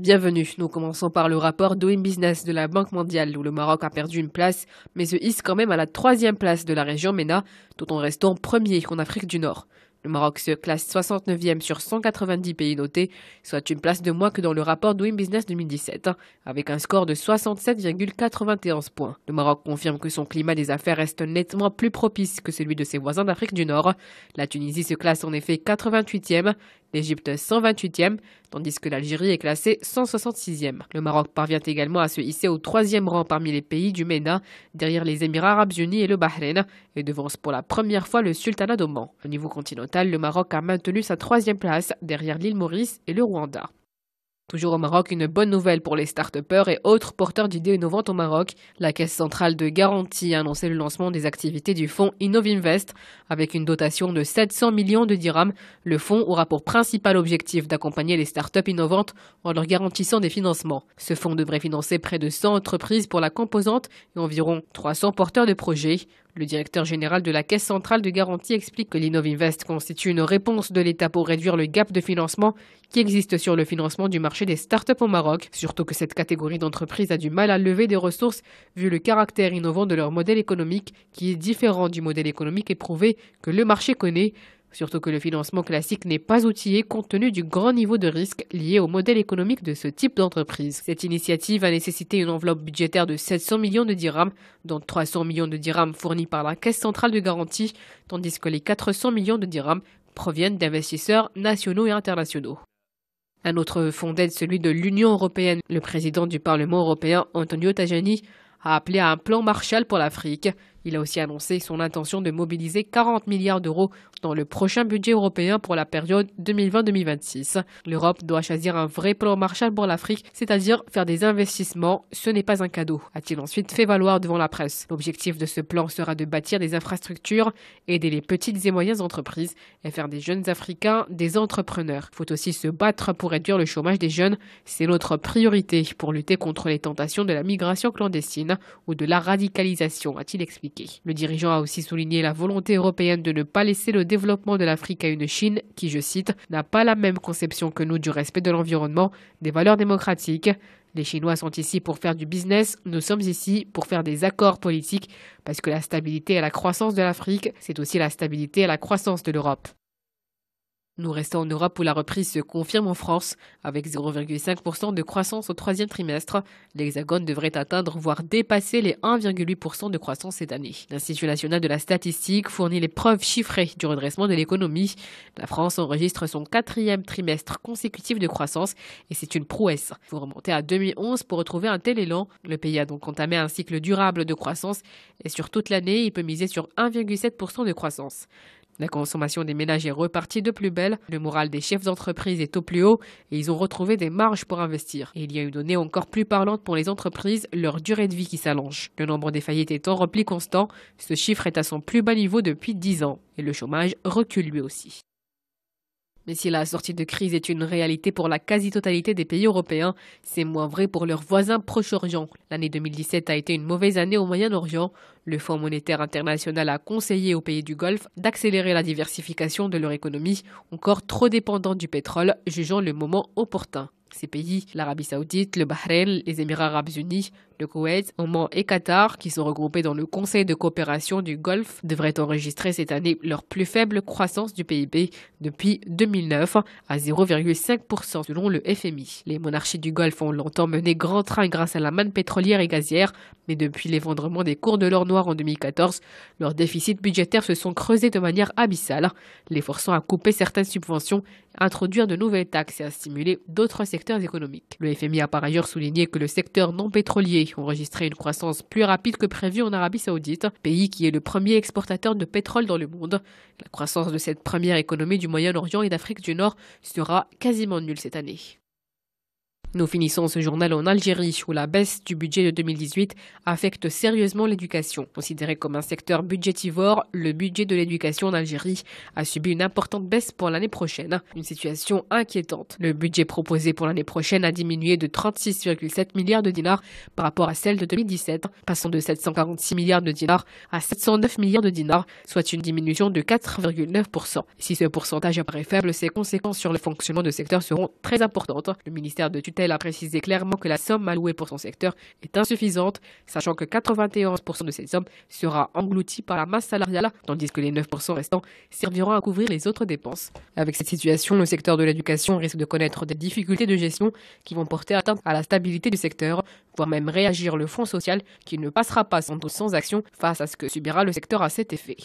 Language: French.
Bienvenue. Nous commençons par le rapport Doing Business de la Banque mondiale où le Maroc a perdu une place mais se hisse quand même à la troisième place de la région MENA tout en restant premier en Afrique du Nord. Le Maroc se classe 69e sur 190 pays notés, soit une place de moins que dans le rapport Doing Business 2017, avec un score de 67,91 points. Le Maroc confirme que son climat des affaires reste nettement plus propice que celui de ses voisins d'Afrique du Nord. La Tunisie se classe en effet 88e, l'Égypte 128e, tandis que l'Algérie est classée 166e. Le Maroc parvient également à se hisser au troisième rang parmi les pays du MENA, derrière les Émirats arabes unis et le Bahreïn, et devance pour la première fois le Sultanat d'Oman. Au niveau continental, le Maroc a maintenu sa troisième place derrière l'île Maurice et le Rwanda. Toujours au Maroc, une bonne nouvelle pour les start et autres porteurs d'idées innovantes au Maroc. La Caisse centrale de garantie a annoncé le lancement des activités du fonds Innovinvest avec une dotation de 700 millions de dirhams. Le fonds aura pour principal objectif d'accompagner les start-up innovantes en leur garantissant des financements. Ce fonds devrait financer près de 100 entreprises pour la composante et environ 300 porteurs de projets. Le directeur général de la Caisse centrale de garantie explique que l'Innovinvest constitue une réponse de l'État pour réduire le gap de financement qui existe sur le financement du marché des startups au Maroc, surtout que cette catégorie d'entreprises a du mal à lever des ressources vu le caractère innovant de leur modèle économique qui est différent du modèle économique éprouvé que le marché connaît Surtout que le financement classique n'est pas outillé compte tenu du grand niveau de risque lié au modèle économique de ce type d'entreprise. Cette initiative a nécessité une enveloppe budgétaire de 700 millions de dirhams, dont 300 millions de dirhams fournis par la Caisse centrale de garantie, tandis que les 400 millions de dirhams proviennent d'investisseurs nationaux et internationaux. Un autre fonds d'aide, celui de l'Union européenne. Le président du Parlement européen, Antonio Tajani, a appelé à un plan Marshall pour l'Afrique. Il a aussi annoncé son intention de mobiliser 40 milliards d'euros dans le prochain budget européen pour la période 2020-2026. L'Europe doit choisir un vrai plan Marshall pour l'Afrique, c'est-à-dire faire des investissements. Ce n'est pas un cadeau, a-t-il ensuite fait valoir devant la presse. L'objectif de ce plan sera de bâtir des infrastructures, aider les petites et moyennes entreprises et faire des jeunes Africains des entrepreneurs. Il faut aussi se battre pour réduire le chômage des jeunes. C'est notre priorité pour lutter contre les tentations de la migration clandestine ou de la radicalisation, a-t-il expliqué. Le dirigeant a aussi souligné la volonté européenne de ne pas laisser le développement de l'Afrique à une Chine qui, je cite, n'a pas la même conception que nous du respect de l'environnement, des valeurs démocratiques. Les Chinois sont ici pour faire du business, nous sommes ici pour faire des accords politiques, parce que la stabilité et la croissance de l'Afrique, c'est aussi la stabilité et la croissance de l'Europe. Nous restons en Europe où la reprise se confirme en France. Avec 0,5% de croissance au troisième trimestre, l'Hexagone devrait atteindre voire dépasser les 1,8% de croissance cette année. L'Institut national de la statistique fournit les preuves chiffrées du redressement de l'économie. La France enregistre son quatrième trimestre consécutif de croissance et c'est une prouesse. Il faut remonter à 2011 pour retrouver un tel élan. Le pays a donc entamé un cycle durable de croissance et sur toute l'année, il peut miser sur 1,7% de croissance. La consommation des ménages est repartie de plus belle, le moral des chefs d'entreprise est au plus haut et ils ont retrouvé des marges pour investir. Et il y a une donnée encore plus parlante pour les entreprises, leur durée de vie qui s'allonge. Le nombre des faillites est en repli constant, ce chiffre est à son plus bas niveau depuis 10 ans et le chômage recule lui aussi. Mais si la sortie de crise est une réalité pour la quasi-totalité des pays européens, c'est moins vrai pour leurs voisins Proche-Orient. L'année 2017 a été une mauvaise année au Moyen-Orient. Le Fonds monétaire international a conseillé aux pays du Golfe d'accélérer la diversification de leur économie, encore trop dépendante du pétrole, jugeant le moment opportun. Ces pays, l'Arabie saoudite, le Bahreïn, les Émirats arabes unis, le Koweït, Oman et Qatar, qui sont regroupés dans le Conseil de coopération du Golfe, devraient enregistrer cette année leur plus faible croissance du PIB depuis 2009 à 0,5% selon le FMI. Les monarchies du Golfe ont longtemps mené grand train grâce à la manne pétrolière et gazière, mais depuis l'effondrement des cours de l'or noir en 2014, leurs déficits budgétaires se sont creusés de manière abyssale, les forçant à couper certaines subventions, introduire de nouvelles taxes et à stimuler d'autres secteurs Le FMI a par ailleurs souligné que le secteur non pétrolier enregistré une croissance plus rapide que prévu en Arabie saoudite, pays qui est le premier exportateur de pétrole dans le monde. La croissance de cette première économie du Moyen-Orient et d'Afrique du Nord sera quasiment nulle cette année. Nous finissons ce journal en Algérie, où la baisse du budget de 2018 affecte sérieusement l'éducation. Considéré comme un secteur budgétivore, le budget de l'éducation en Algérie a subi une importante baisse pour l'année prochaine. Une situation inquiétante. Le budget proposé pour l'année prochaine a diminué de 36,7 milliards de dinars par rapport à celle de 2017, passant de 746 milliards de dinars à 709 milliards de dinars, soit une diminution de 4,9%. Si ce pourcentage apparaît faible, ses conséquences sur le fonctionnement de secteur seront très importantes. Le ministère de tutelle A précisé clairement que la somme allouée pour son secteur est insuffisante, sachant que 91% de ces sommes sera engloutie par la masse salariale, tandis que les 9% restants serviront à couvrir les autres dépenses. Avec cette situation, le secteur de l'éducation risque de connaître des difficultés de gestion qui vont porter atteinte à la stabilité du secteur, voire même réagir le fonds social qui ne passera pas sans, sans action face à ce que subira le secteur à cet effet.